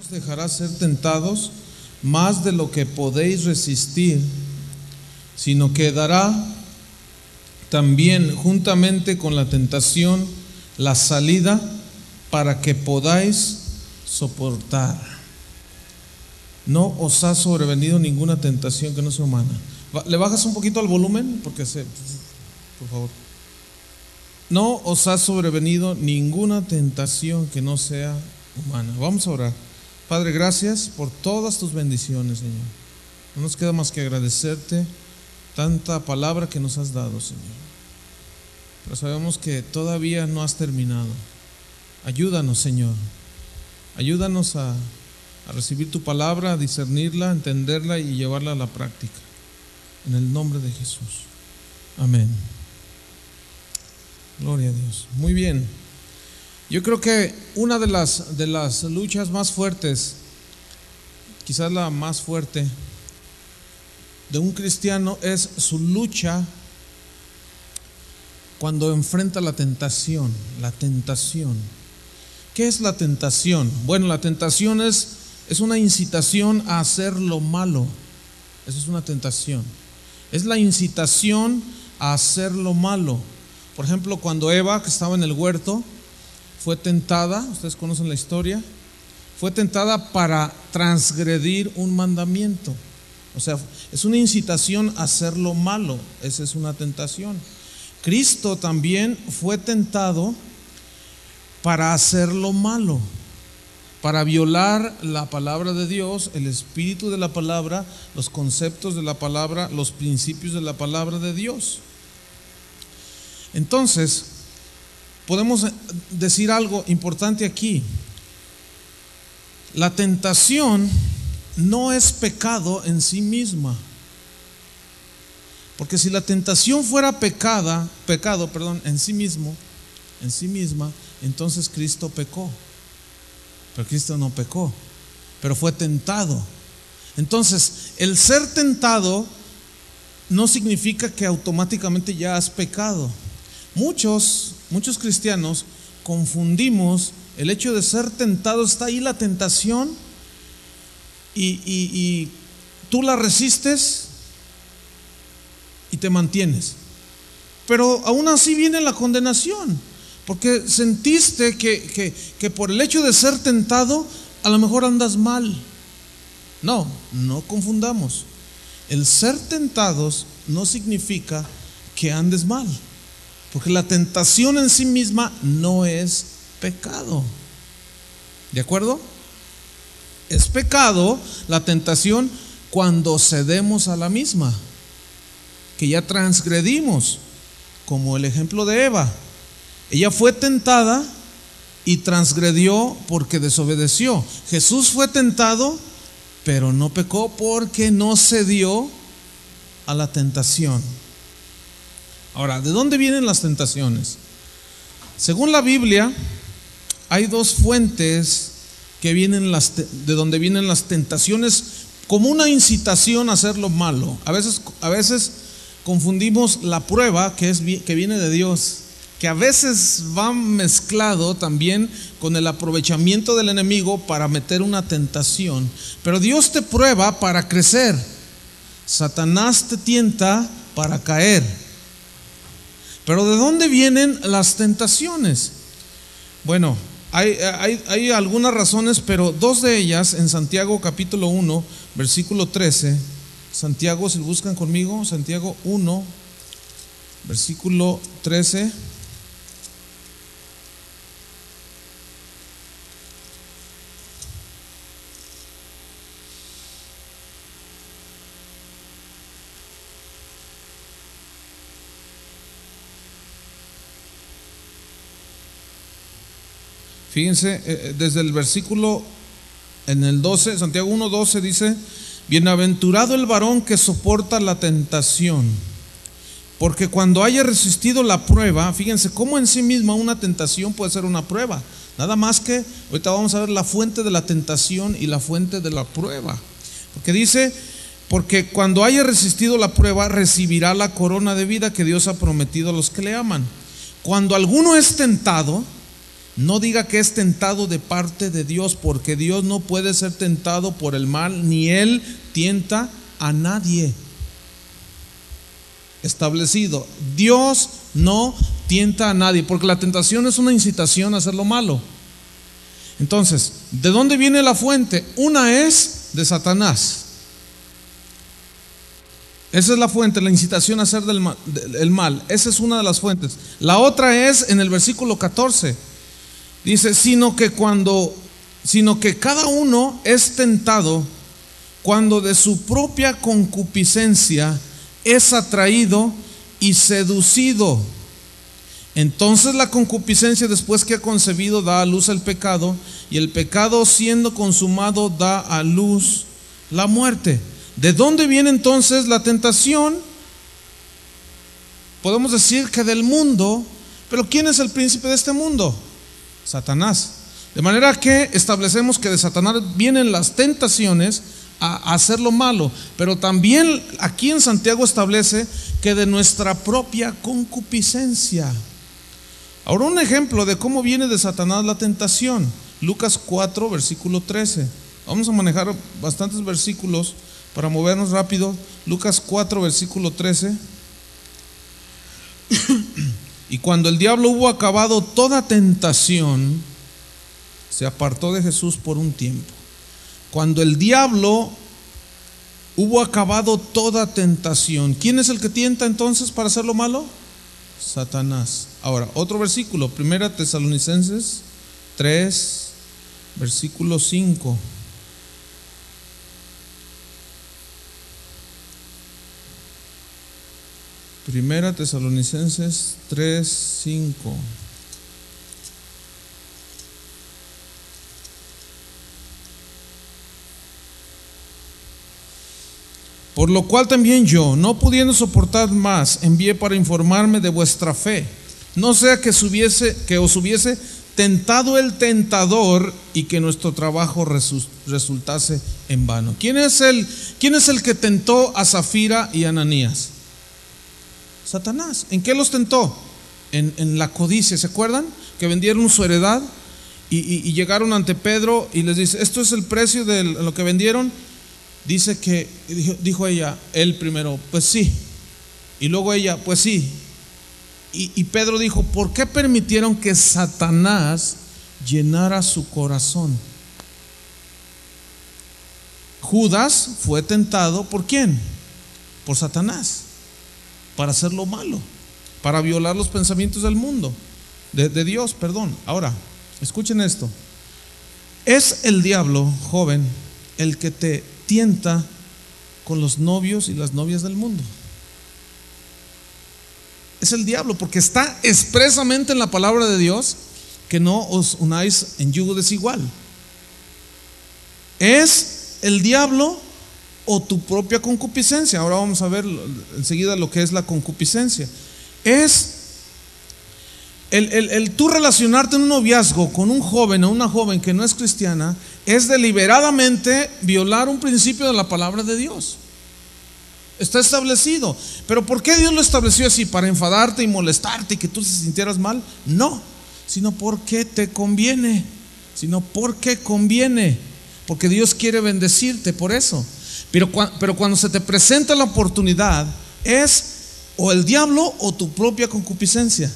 os dejará ser tentados más de lo que podéis resistir, sino que dará también juntamente con la tentación la salida para que podáis soportar. No os ha sobrevenido ninguna tentación que no sea humana. ¿Le bajas un poquito al volumen? Porque se... Por favor. No os ha sobrevenido ninguna tentación que no sea humana. Vamos a orar. Padre, gracias por todas tus bendiciones, Señor. No nos queda más que agradecerte tanta palabra que nos has dado, Señor. Pero sabemos que todavía no has terminado. Ayúdanos, Señor. Ayúdanos a, a recibir tu palabra, a discernirla, a entenderla y llevarla a la práctica. En el nombre de Jesús. Amén. Gloria a Dios. Muy bien. Yo creo que una de las, de las luchas más fuertes, quizás la más fuerte, de un cristiano es su lucha cuando enfrenta la tentación, la tentación. ¿Qué es la tentación? Bueno, la tentación es, es una incitación a hacer lo malo. Eso es una tentación. Es la incitación a hacer lo malo. Por ejemplo, cuando Eva, que estaba en el huerto, fue tentada, ustedes conocen la historia, fue tentada para transgredir un mandamiento. O sea, es una incitación a hacer lo malo, esa es una tentación. Cristo también fue tentado para hacer lo malo, para violar la palabra de Dios, el espíritu de la palabra, los conceptos de la palabra, los principios de la palabra de Dios. Entonces, podemos decir algo importante aquí. La tentación no es pecado en sí misma. Porque si la tentación fuera pecada, pecado, perdón, en sí mismo, en sí misma, entonces Cristo pecó. Pero Cristo no pecó, pero fue tentado. Entonces, el ser tentado no significa que automáticamente ya has pecado. Muchos, muchos cristianos confundimos el hecho de ser tentado, está ahí la tentación y, tú la resistes y te mantienes. Pero aún así viene la condenación, porque sentiste que- que por el hecho de ser tentado, a lo mejor andas mal. No, no confundamos. El ser tentados no significa que andes mal, porque la tentación en sí misma no es pecado. ¿De acuerdo? Es pecado la tentación cuando cedemos a la misma, que ya transgredimos, como el ejemplo de Eva. Ella fue tentada y transgredió porque desobedeció. Jesús fue tentado, pero no pecó porque no cedió a la tentación. Ahora, ¿de dónde vienen las tentaciones? Según la Biblia, hay dos fuentes que vienen de donde vienen las tentaciones como una incitación a hacer lo malo. A veces, a veces confundimos la prueba que, es, que viene de Dios, que a veces va mezclado también con el aprovechamiento del enemigo para meter una tentación. Pero Dios te prueba para crecer. Satanás te tienta para caer. Pero ¿de dónde vienen las tentaciones? Bueno, hay, algunas razones, pero dos de ellas en Santiago capítulo 1, versículo 13. Santiago, si buscan conmigo, Santiago 1, versículo 13. Fíjense, eh, eh, desde el versículo en el 12, Santiago 1, 12 dice, bienaventurado el varón que soporta la tentación, porque cuando haya resistido la prueba, fíjense cómo en sí misma una tentación puede ser una prueba, nada más que, ahorita vamos a ver la fuente de la tentación y la fuente de la prueba, porque dice, porque cuando haya resistido la prueba, recibirá la corona de vida que Dios ha prometido a los que le aman. Cuando alguno es tentado, No diga que es tentado de parte de Dios, porque Dios no puede ser tentado por el mal, ni Él tienta a nadie. Establecido, Dios no tienta a nadie, porque la tentación es una incitación a hacer lo malo. Entonces, ¿de dónde viene la fuente? Una es de Satanás. Esa es la fuente, la incitación a hacer del mal, el mal. Esa es una de las fuentes. La otra es en el versículo 14. Dice, sino que cuando, sino que cada uno es tentado cuando de su propia concupiscencia es atraído y seducido. Entonces la concupiscencia después que ha concebido da a luz el pecado y el pecado siendo consumado da a luz la muerte. ¿De dónde viene entonces la tentación? Podemos decir que del mundo, pero ¿quién es el príncipe de este mundo? Satanás. De manera que establecemos que de Satanás vienen las tentaciones a hacer lo malo, pero también aquí en Santiago establece que de nuestra propia concupiscencia. Ahora un ejemplo de cómo viene de Satanás la tentación. Lucas 4, versículo 13. Vamos a manejar bastantes versículos para movernos rápido, Lucas 4, versículo 13. Y cuando el diablo hubo acabado toda tentación, se apartó de Jesús por un tiempo. Cuando el diablo hubo acabado toda tentación, ¿quién es el que tienta entonces para hacer lo malo? Satanás. Ahora, otro versículo, Primera Tesalonicenses 3, versículo 5. Primera Tesalonicenses 3, 5. Por lo cual también yo, no pudiendo soportar más, envié para informarme de vuestra fe. No sea que, subiese, que os hubiese tentado el tentador y que nuestro trabajo resultase en vano. ¿Quién es el, quién es el que tentó a Zafira y Ananías? Satanás. ¿En qué los tentó? En, la codicia, ¿se acuerdan? Que vendieron su heredad y, llegaron ante Pedro y les dice, esto es el precio de lo que vendieron. Dice que, dijo, ella, él primero, pues sí. Y luego ella, pues sí. Y, Pedro dijo, ¿por qué permitieron que Satanás llenara su corazón? Judas fue tentado por quién? Por Satanás para hacer lo malo, para violar los pensamientos del mundo, de, Dios, perdón. Ahora, escuchen esto. Es el diablo, joven, el que te tienta con los novios y las novias del mundo. Es el diablo, porque está expresamente en la palabra de Dios que no os unáis en yugo desigual. Es el diablo o tu propia concupiscencia. Ahora vamos a ver enseguida lo que es la concupiscencia. Es el, el, tú relacionarte en un noviazgo con un joven o una joven que no es cristiana, es deliberadamente violar un principio de la palabra de Dios. Está establecido. Pero ¿por qué Dios lo estableció así? ¿Para enfadarte y molestarte y que tú te sintieras mal? No, sino porque te conviene. Sino porque conviene. Porque Dios quiere bendecirte por eso. Pero, pero cuando se te presenta la oportunidad, es o el diablo o tu propia concupiscencia.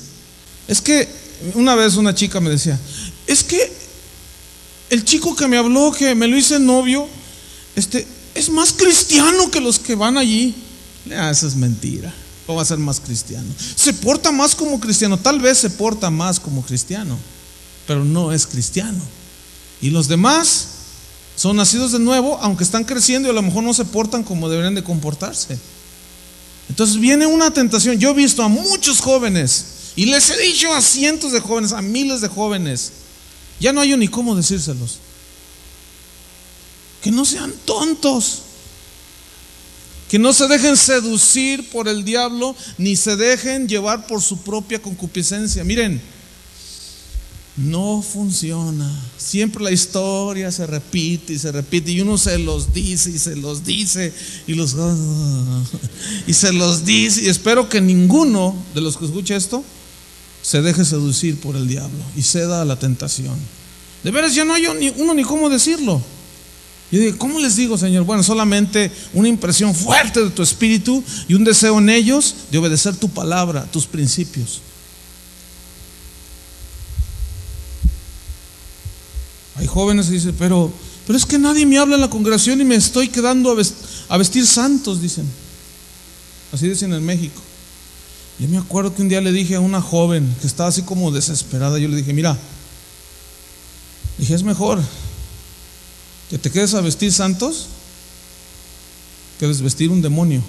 Es que una vez una chica me decía, es que el chico que me habló, que me lo hice novio, este, es más cristiano que los que van allí. Ah, eso es mentira. ¿Cómo va a ser más cristiano? Se porta más como cristiano. Tal vez se porta más como cristiano, pero no es cristiano. Y los demás son nacidos de nuevo, aunque están creciendo y a lo mejor no se portan como deberían de comportarse. Entonces viene una tentación. Yo he visto a muchos jóvenes y les he dicho a cientos de jóvenes, a miles de jóvenes, ya no hay ni cómo decírselos. Que no sean tontos. Que no se dejen seducir por el diablo, ni se dejen llevar por su propia concupiscencia. Miren, no funciona. Siempre la historia se repite y se repite y uno se los dice y se los dice y los y se los dice y espero que ninguno de los que escuche esto se deje seducir por el diablo y ceda a la tentación. De veras ya no hay uno ni cómo decirlo. Yo digo, ¿cómo les digo, Señor? Bueno, solamente una impresión fuerte de tu espíritu y un deseo en ellos de obedecer tu palabra, tus principios. Hay jóvenes que dicen, pero, pero es que nadie me habla en la congregación y me estoy quedando a vestir, santos, dicen. Así dicen en México. Yo me acuerdo que un día le dije a una joven que estaba así como desesperada, yo le dije, mira, dije, es mejor que te quedes a vestir santos que desvestir un demonio.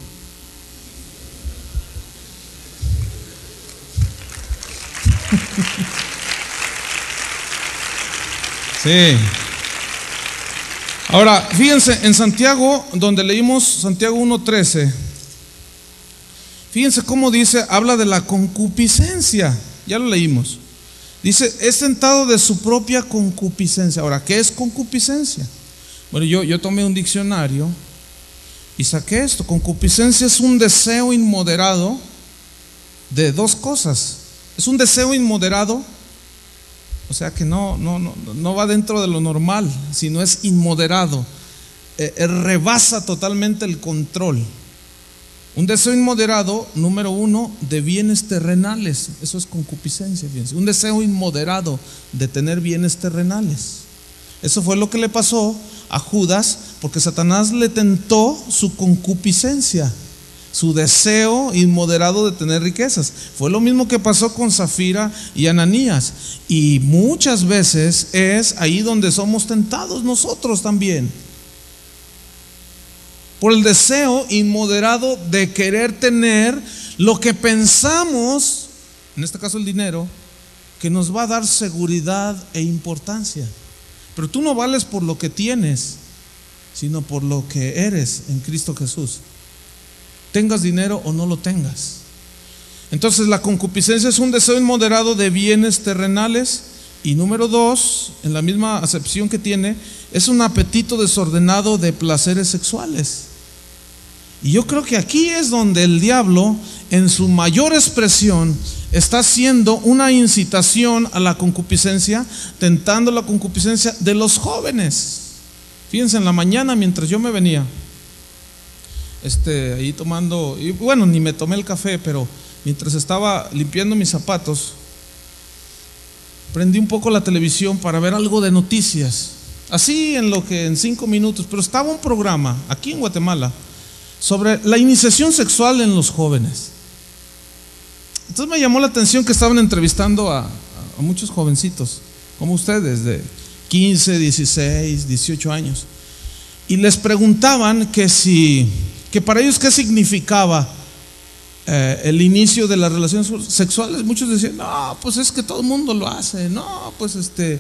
Sí. Ahora, fíjense, en Santiago, donde leímos Santiago 1.13, fíjense cómo dice, habla de la concupiscencia, ya lo leímos. Dice, es sentado de su propia concupiscencia. Ahora, ¿qué es concupiscencia? Bueno, yo, yo tomé un diccionario y saqué esto. Concupiscencia es un deseo inmoderado de dos cosas. Es un deseo inmoderado, o sea que no, no, no, no va dentro de lo normal, sino es inmoderado. Eh, eh, rebasa totalmente el control. Un deseo inmoderado, número uno, de bienes terrenales. Eso es concupiscencia, fíjense. Un deseo inmoderado de tener bienes terrenales. Eso fue lo que le pasó a Judas porque Satanás le tentó su concupiscencia, su deseo inmoderado de tener riquezas. Fue lo mismo que pasó con Zafira y Ananías. Y muchas veces es ahí donde somos tentados nosotros también. Por el deseo inmoderado de querer tener lo que pensamos, en este caso el dinero, que nos va a dar seguridad e importancia. Pero tú no vales por lo que tienes, sino por lo que eres en Cristo Jesús. Tengas dinero o no lo tengas. Entonces la concupiscencia es un deseo inmoderado de bienes terrenales. Y número dos, en la misma acepción que tiene, es un apetito desordenado de placeres sexuales. Y yo creo que aquí es donde el diablo, en su mayor expresión, está haciendo una incitación a la concupiscencia, tentando la concupiscencia de los jóvenes. Fíjense, en la mañana mientras yo me venía, este, ahí tomando, bueno, ni me tomé el café, pero mientras estaba limpiando mis zapatos, prendí un poco la televisión para ver algo de noticias. Así en lo que en cinco minutos, pero estaba un programa aquí en Guatemala sobre la iniciación sexual en los jóvenes. Entonces me llamó la atención que estaban entrevistando a, muchos jovencitos, como ustedes, de 15, 16, 18 años. Y les preguntaban que si, que para ellos qué significaba eh, el inicio de las relaciones sexuales. Muchos decían, no, pues es que todo el mundo lo hace, no, pues este,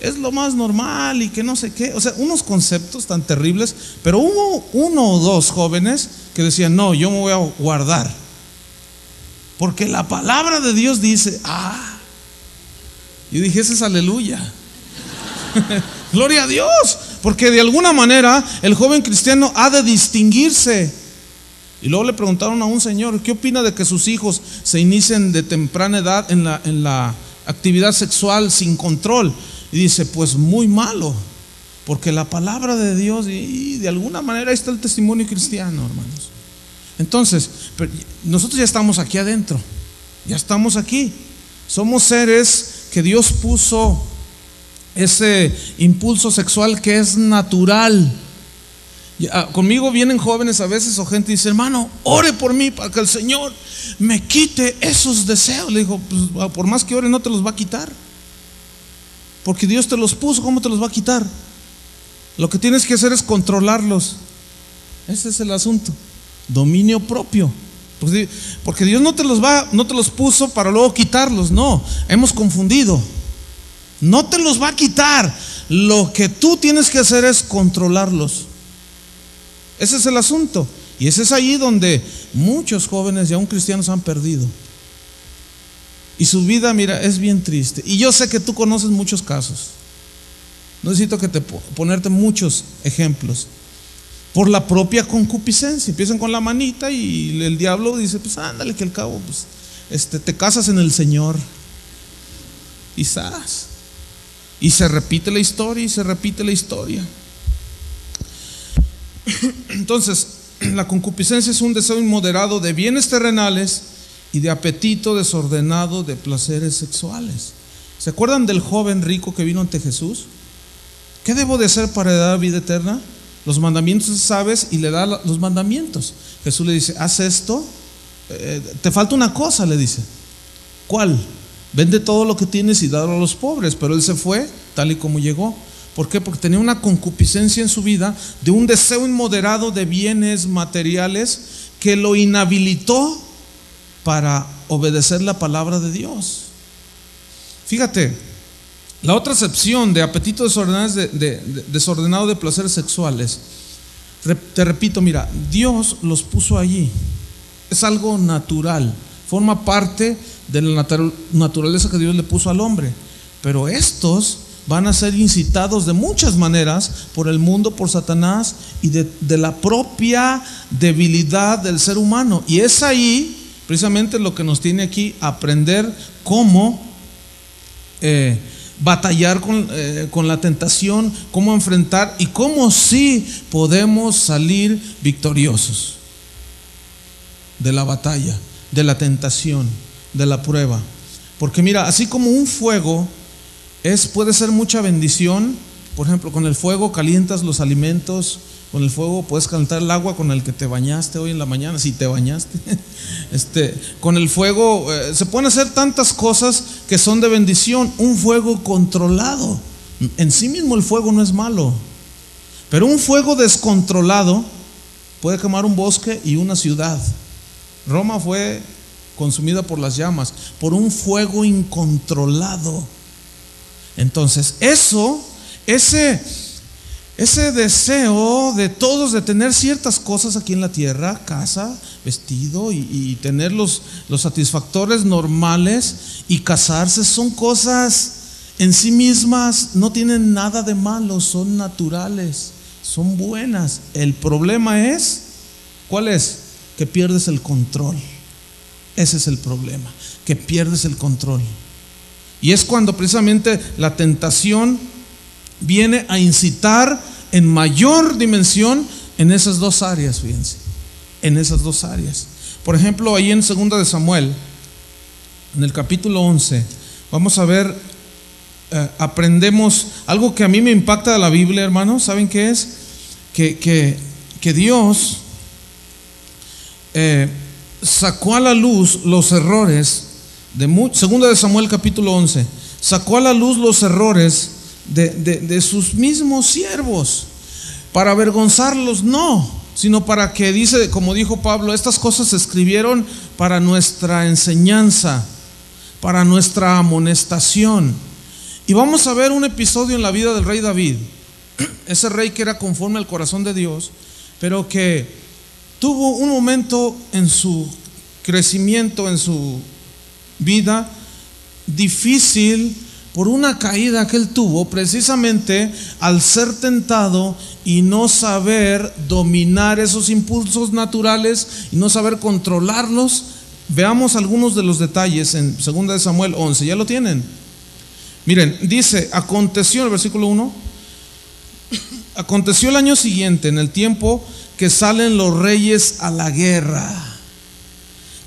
es lo más normal y que no sé qué. O sea, unos conceptos tan terribles, pero hubo uno o dos jóvenes que decían, no, yo me voy a guardar porque la palabra de Dios dice, ah, y dije, ese es aleluya. Gloria a Dios, porque de alguna manera el joven cristiano ha de distinguirse. Y luego le preguntaron a un señor, ¿qué opina de que sus hijos se inicien de temprana edad en la, en la actividad sexual sin control? Y dice, pues muy malo, porque la palabra de Dios, y de alguna manera ahí está el testimonio cristiano, hermanos. Entonces, nosotros ya estamos aquí adentro, ya estamos aquí. Somos seres que Dios puso ese impulso sexual que es natural. Ah, conmigo vienen jóvenes a veces o gente dice, hermano, ore por mí para que el Señor me quite esos deseos. Le digo, pues, ah, por más que ore no te los va a quitar. Porque Dios te los puso, ¿cómo te los va a quitar? Lo que tienes que hacer es controlarlos. Ese es el asunto dominio propio. Porque Dios no te los va, no te los puso para luego quitarlos, no. Hemos confundido. No te los va a quitar. Lo que tú tienes que hacer es controlarlos. Ese es el asunto. Y ese es ahí donde muchos jóvenes y aún cristianos han perdido. Y su vida, mira, es bien triste. Y yo sé que tú conoces muchos casos. No necesito que te ponerte muchos ejemplos por la propia concupiscencia. Empiezan con la manita y el diablo dice, pues ándale que al cabo, pues, este, te casas en el Señor. quizás. Y se repite la historia y se repite la historia. Entonces, la concupiscencia es un deseo inmoderado de bienes terrenales y de apetito desordenado de placeres sexuales. ¿Se acuerdan del joven rico que vino ante Jesús? ¿Qué debo de hacer para dar vida eterna? Los mandamientos sabes y le da los mandamientos. Jesús le dice, haz esto. Eh, te falta una cosa, le dice. ¿Cuál? Vende todo lo que tienes y dalo a los pobres. Pero él se fue tal y como llegó. ¿Por qué? Porque tenía una concupiscencia en su vida de un deseo inmoderado de bienes materiales que lo inhabilitó para obedecer la palabra de Dios. Fíjate, la otra excepción de apetito desordenado de, desordenado de placeres sexuales, te repito, mira, Dios los puso allí. Es algo natural, forma parte de la naturaleza que Dios le puso al hombre. Pero estos van a ser incitados de muchas maneras por el mundo, por Satanás y de, la propia debilidad del ser humano. Y es ahí precisamente lo que nos tiene aquí aprender cómo eh, batallar con, eh, con, la tentación, cómo enfrentar y cómo sí podemos salir victoriosos de la batalla, de la tentación, de la prueba. Porque mira, así como un fuego es, puede ser mucha bendición. Por ejemplo, con el fuego calientas los alimentos, con el fuego puedes calentar el agua con el que te bañaste hoy en la mañana, si te bañaste. Este, con el fuego eh, se pueden hacer tantas cosas que son de bendición. Un fuego controlado. En sí mismo el fuego no es malo. Pero un fuego descontrolado puede quemar un bosque y una ciudad. Roma fue consumida por las llamas, por un fuego incontrolado. Entonces, eso, ese, ese deseo de todos de tener ciertas cosas aquí en la tierra, casa, vestido y, tener los, los satisfactores normales y casarse, son cosas en sí mismas, no tienen nada de malo, son naturales, son buenas. El problema es, ¿cuál es? Que pierdes el control. Ese es el problema, que pierdes el control. Y es cuando precisamente la tentación viene a incitar en mayor dimensión en esas dos áreas, fíjense, en esas dos áreas. Por ejemplo, ahí en 2 de Samuel, en el capítulo 11, vamos a ver, eh, aprendemos algo que a mí me impacta de la Biblia, hermanos, ¿saben qué es? Que, que, Dios eh, sacó a la luz los errores segunda de Samuel capítulo 11, sacó a la luz los errores de, sus mismos siervos para avergonzarlos, no, sino para que dice, como dijo Pablo, estas cosas se escribieron para nuestra enseñanza, para nuestra amonestación. Y vamos a ver un episodio en la vida del rey David, ese rey que era conforme al corazón de Dios, pero que tuvo un momento en su crecimiento, en su vida difícil por una caída que él tuvo precisamente al ser tentado y no saber dominar esos impulsos naturales y no saber controlarlos. Veamos algunos de los detalles en 2 de Samuel 11. ¿Ya lo tienen? Miren, dice, aconteció el versículo 1, aconteció el año siguiente, en el tiempo que salen los reyes a la guerra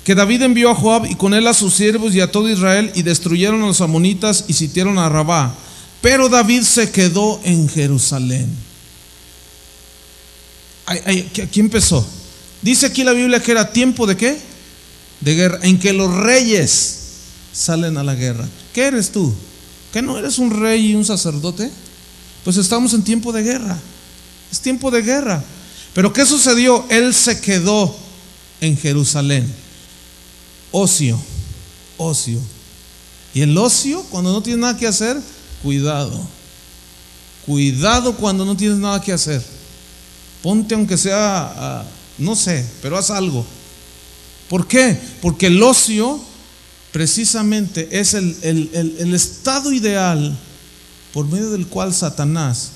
que David envió a Joab y con él a sus siervos y a todo Israel y destruyeron a los amonitas y sitiaron a Rabá. Pero David se quedó en Jerusalén. Aquí empezó. Dice aquí la Biblia que era tiempo de qué? De guerra, en que los reyes salen a la guerra. ¿Qué eres tú? ¿Que no eres un rey y un sacerdote? Pues estamos en tiempo de guerra. Es tiempo de guerra. Pero ¿qué sucedió? Él se quedó en Jerusalén. Ocio, ocio. Y el ocio, cuando no tienes nada que hacer, cuidado. Cuidado cuando no tienes nada que hacer. Ponte aunque sea, ah, no sé, pero haz algo. ¿Por qué? Porque el ocio precisamente es el, el estado ideal por medio del cual Satanás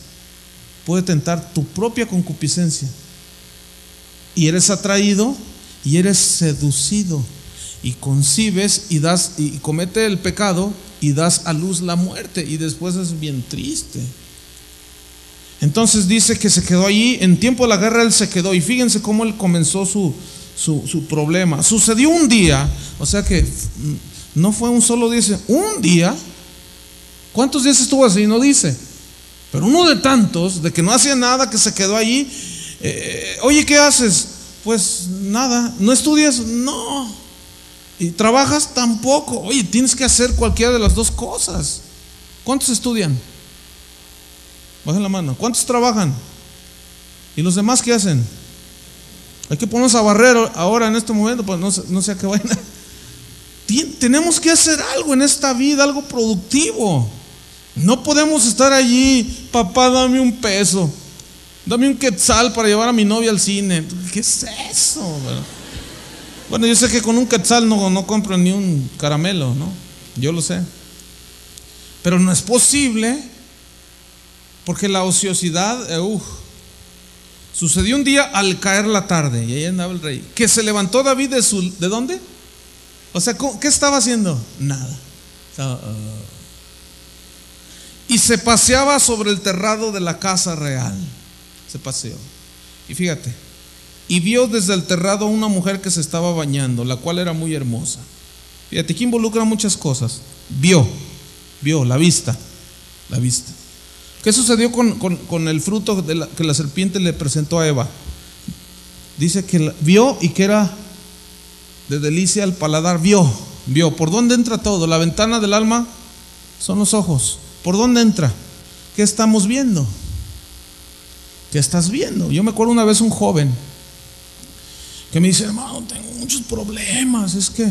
puede tentar tu propia concupiscencia. Y eres atraído y eres seducido y concibes y das y comete el pecado y das a luz la muerte y después es bien triste. Entonces dice que se quedó allí, en tiempo de la guerra él se quedó y fíjense cómo él comenzó su, su, problema. Sucedió un día, o sea que no fue un solo día, un día. ¿Cuántos días estuvo así? No dice. Pero uno de tantos, de que no hacía nada, que se quedó allí. Eh, Oye, ¿qué haces? Pues nada. ¿No estudias? No. ¿Y trabajas? Tampoco. Oye, tienes que hacer cualquiera de las dos cosas. ¿Cuántos estudian? Bajen la mano. ¿Cuántos trabajan? ¿Y los demás qué hacen? Hay que ponernos a barrer ahora en este momento, pues no, no sea que vayan. Tenemos que hacer algo en esta vida, algo productivo. No podemos estar allí, papá, dame un peso, dame un quetzal para llevar a mi novia al cine. ¿Qué es eso? Bueno, yo sé que con un quetzal no, no compro ni un caramelo, ¿no? Yo lo sé. Pero no es posible, porque la ociosidad, uh, Sucedió un día al caer la tarde, y ahí andaba el rey, que se levantó David de su... ¿De dónde? O sea, ¿qué estaba haciendo? Nada. Uh, y se paseaba sobre el terrado de la casa real. Se paseó. Y fíjate, y vio desde el terrado a una mujer que se estaba bañando, la cual era muy hermosa. Fíjate, que involucra muchas cosas. Vio, vio, la vista, la vista. ¿Qué sucedió con, el fruto que la serpiente le presentó a Eva? Dice que vio y que era de delicia al paladar. Vio, vio. ¿Por dónde entra todo? La ventana del alma son los ojos. ¿Por dónde entra? ¿Qué estamos viendo? ¿Qué estás viendo? Yo me acuerdo una vez un joven que me dice, hermano, tengo muchos problemas. Es que,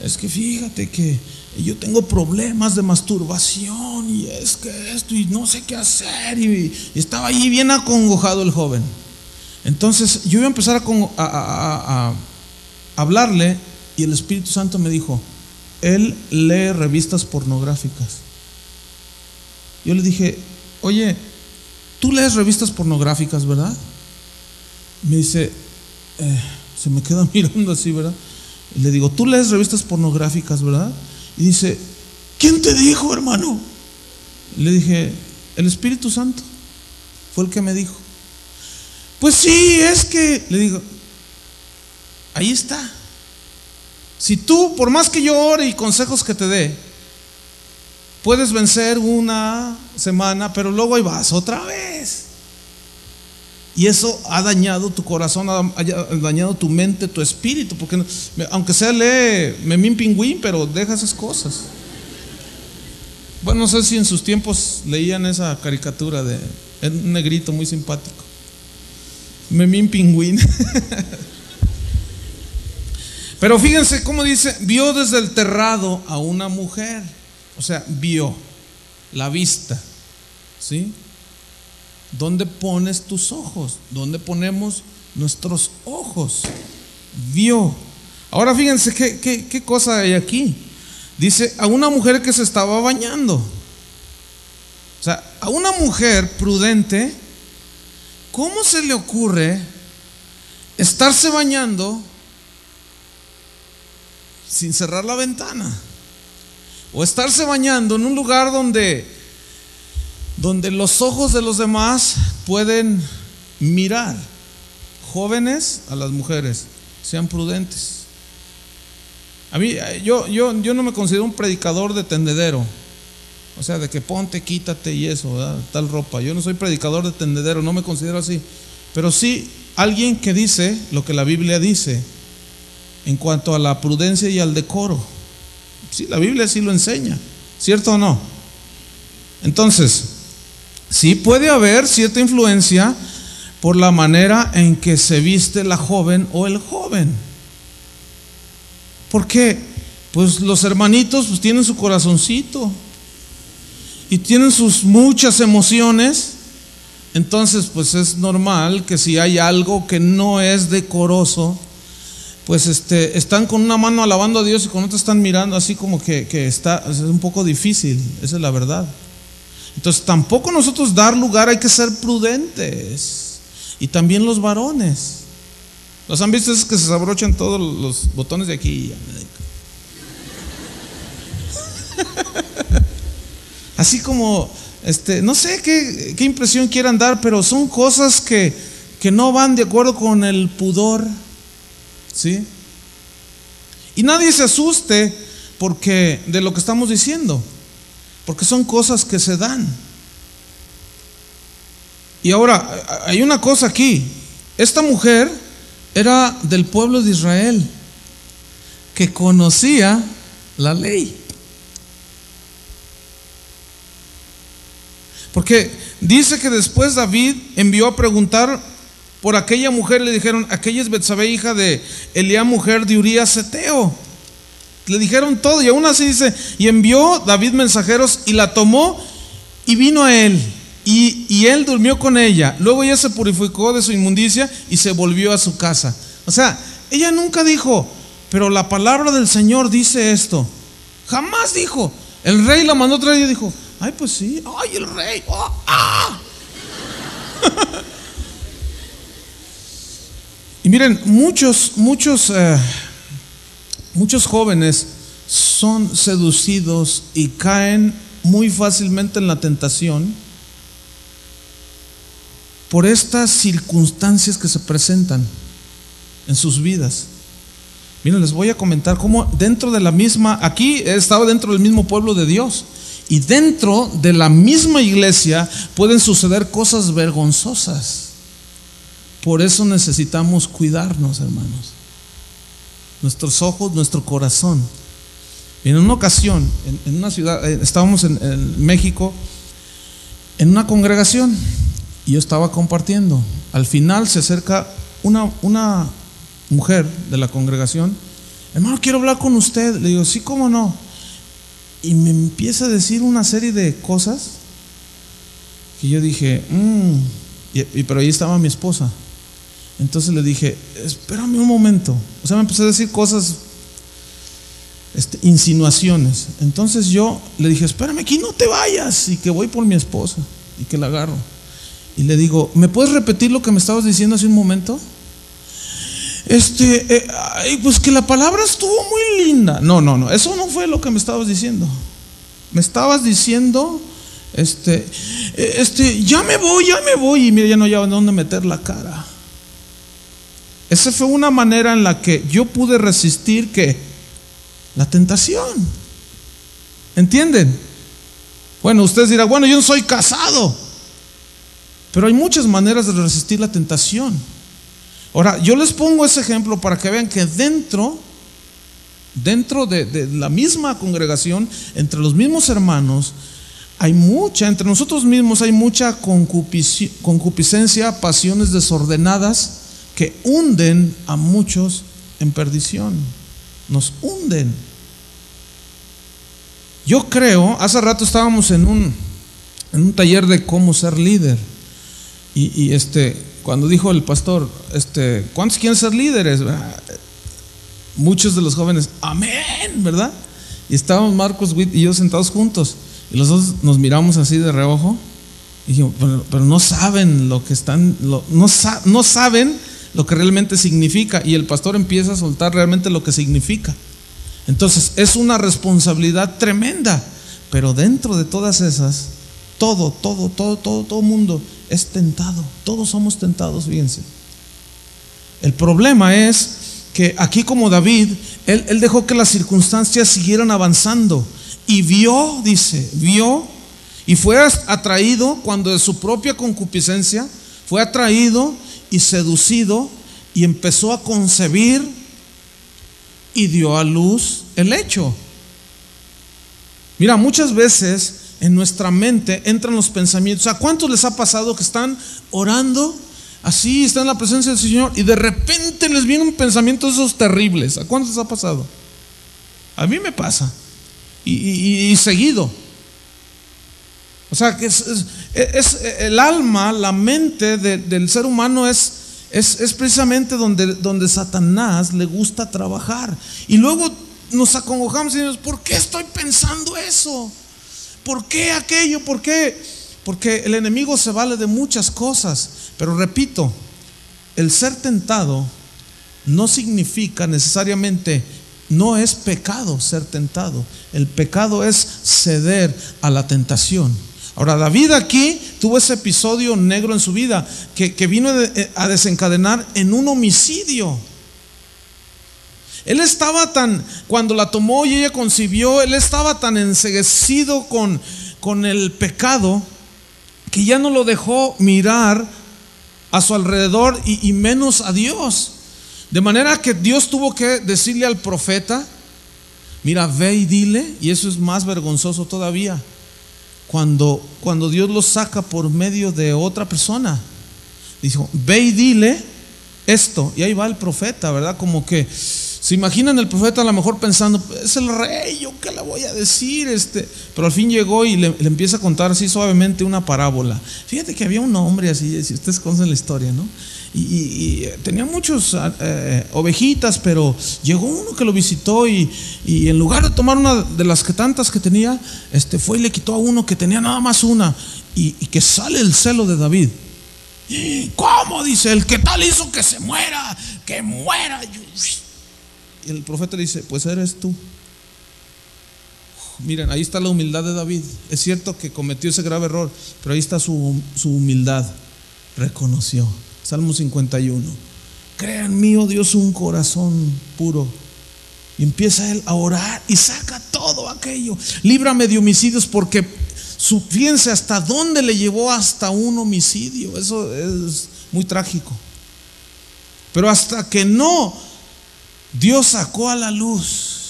es que fíjate que yo tengo problemas de masturbación y es que esto y no sé qué hacer. Y, estaba ahí bien acongojado el joven. Entonces yo iba a empezar a, hablarle y el Espíritu Santo me dijo, él lee revistas pornográficas. Yo le dije, oye, tú lees revistas pornográficas, ¿verdad? Me dice, eh, se me queda mirando así, ¿verdad? Le digo, tú lees revistas pornográficas, ¿verdad? Y dice, ¿quién te dijo, hermano? Le dije, el Espíritu Santo fue el que me dijo. Pues sí, es que, le digo, ahí está. Si tú, por más que yo ore y consejos que te dé, puedes vencer una semana, pero luego ahí vas otra vez. Y eso ha dañado tu corazón, ha dañado tu mente, tu espíritu, porque aunque sea lee Memín Pingüín, pero deja esas cosas. Bueno, no sé si en sus tiempos leían esa caricatura de un negrito muy simpático. Memín Pingüín. Pero fíjense cómo dice, vio desde el terrado a una mujer. O sea, vio la vista. ¿Sí? ¿Dónde pones tus ojos? ¿Dónde ponemos nuestros ojos? Vio. Ahora fíjense qué, qué, cosa hay aquí. Dice, a una mujer que se estaba bañando. O sea, a una mujer prudente, ¿cómo se le ocurre estarse bañando sin cerrar la ventana? O estarse bañando en un lugar donde donde los ojos de los demás pueden mirar. Jóvenes a las mujeres, sean prudentes. A mí, yo, yo, yo no me considero un predicador de tendedero. O sea, de que ponte, quítate y eso, tal ropa. Yo no soy predicador de tendedero, no me considero así. Pero sí alguien que dice lo que la Biblia dice en cuanto a la prudencia y al decoro. Sí, la Biblia sí lo enseña, ¿cierto o no? Entonces, Sí puede haber cierta influencia por la manera en que se viste la joven o el joven. ¿Por qué? Pues los hermanitos pues, tienen su corazoncito y tienen sus muchas emociones. Entonces, pues es normal que si hay algo que no es decoroso, pues este, están con una mano alabando a Dios y con otra están mirando así como que, que está, es un poco difícil, esa es la verdad. Entonces tampoco nosotros dar lugar hay que ser prudentes. Y también los varones. ¿Los han visto esos que se abrochan todos los botones de aquí? así como, este, no sé qué, qué impresión quieran dar, pero son cosas que, que no van de acuerdo con el pudor, ¿sí? Y nadie se asuste porque de lo que estamos diciendo, porque son cosas que se dan. Y ahora, hay una cosa aquí, esta mujer era del pueblo de Israel, que conocía la ley. Porque dice que después David envió a preguntar por aquella mujer, le dijeron, aquella es Betsabé, hija de Elías, mujer de Urías Eteo. Le dijeron todo y aún así dice, y envió David mensajeros y la tomó y vino a él. Y, y, él durmió con ella. Luego ella se purificó de su inmundicia y se volvió a su casa. O sea, ella nunca dijo, pero la palabra del Señor dice esto. Jamás dijo. El rey la mandó día y dijo, ay, pues sí, ay, el rey. Oh, ah. y miren, muchos, muchos, eh, muchos jóvenes son seducidos y caen muy fácilmente en la tentación por estas circunstancias que se presentan en sus vidas. Miren, les voy a comentar cómo dentro de la misma, aquí he estado dentro del mismo pueblo de Dios, y dentro de la misma iglesia pueden suceder cosas vergonzosas. Por eso necesitamos cuidarnos, hermanos. Nuestros ojos, nuestro corazón. En una ocasión, en, una ciudad, eh, estábamos en, México, en una congregación, y yo estaba compartiendo. Al final se acerca una, una mujer de la congregación, hermano, quiero hablar con usted. Le digo, sí, cómo no. Y me empieza a decir una serie de cosas que yo dije, mmm, y, pero ahí estaba mi esposa. Entonces le dije, espérame un momento. O sea, me empecé a decir cosas, este, insinuaciones. Entonces yo le dije, espérame aquí, no te vayas. Y que voy por mi esposa y que la agarro. Y le digo, ¿me puedes repetir lo que me estabas diciendo hace un momento? Este, eh, pues que la palabra estuvo muy linda. No, no, no, eso no fue lo que me estabas diciendo. Me estabas diciendo, este, eh, este, ya me voy, ya me voy. Y mira, ya no había dónde meter la cara. Esa fue una manera en la que yo pude resistir que la tentación. ¿Entienden? Bueno, ustedes dirán, bueno, yo no soy casado. Pero hay muchas maneras de resistir la tentación. Ahora, yo les pongo ese ejemplo para que vean que dentro, dentro de, la misma congregación, entre los mismos hermanos, hay mucha, entre nosotros mismos hay mucha concupiscencia, pasiones desordenadas que hunden a muchos en perdición. Nos hunden. Yo creo, hace rato estábamos en un, en un taller de cómo ser líder. Y, este, cuando dijo el pastor, este, ¿cuántos quieren ser líderes? Muchos de los jóvenes, amén, ¿verdad? Y estábamos Marcos Witt y yo sentados juntos. Y los dos nos miramos así de reojo. Y dijimos, pero, no saben lo que están, no saben lo que realmente significa. Y el pastor empieza a soltar realmente lo que significa. Entonces, es una responsabilidad tremenda. Pero dentro de todas esas, todo, todo, todo, todo, todo mundo es tentado. Todos somos tentados, fíjense. El problema es que aquí como David, él, él dejó que las circunstancias siguieran avanzando y vio, dice, vio y fue atraído cuando de su propia concupiscencia fue atraído y seducido y empezó a concebir y dio a luz el hecho. Mira, muchas veces en nuestra mente entran los pensamientos. ¿A cuántos les ha pasado que están orando así, están en la presencia del Señor y de repente les viene un pensamiento de esos terribles? ¿A cuántos les ha pasado? A mí me pasa. Y, seguido. O sea, que es, el alma, la mente del ser humano es, es, precisamente donde, donde Satanás le gusta trabajar. Y luego nos acongojamos y decimos, ¿por qué estoy pensando eso? ¿Por qué aquello? ¿Por qué? Porque el enemigo se vale de muchas cosas. Pero repito, el ser tentado no significa necesariamente no es pecado ser tentado. El pecado es ceder a la tentación. Ahora, David aquí tuvo ese episodio negro en su vida que, que vino eh, a desencadenar en un homicidio. Él estaba tan, cuando la tomó y ella concibió, él estaba tan enseguecido con, con el pecado que ya no lo dejó mirar a su alrededor y, y menos a Dios. De manera que Dios tuvo que decirle al profeta, mira, ve y dile, y eso es más vergonzoso todavía, cuando, cuando Dios lo saca por medio de otra persona. Dijo, ve y dile esto, y ahí va el profeta, ¿verdad? Como que se imaginan el profeta a lo mejor pensando, es el rey, yo qué le voy a decir, este, pero al fin llegó y le, empieza a contar así suavemente una parábola. Fíjate que había un hombre así, si ustedes conocen la historia, ¿no? Y, tenía muchos ah, eh, ovejitas, pero llegó uno que lo visitó y, en lugar de tomar una de las que tantas que tenía, este, fue y le quitó a uno que tenía nada más una y, que sale el celo de David. ¿Cómo? Dice, el que tal hizo que se muera, que muera. Y el profeta le dice, pues eres tú. Miren, ahí está la humildad de David. Es cierto que cometió ese grave error, pero ahí está su, humildad. Reconoció. Salmo 51. Crean mío oh Dios, un corazón puro. Y empieza él a orar y saca todo aquello. Líbrame de homicidios porque su, fíjense hasta dónde le llevó hasta un homicidio. Eso es muy trágico. Pero hasta que no Dios sacó a la luz.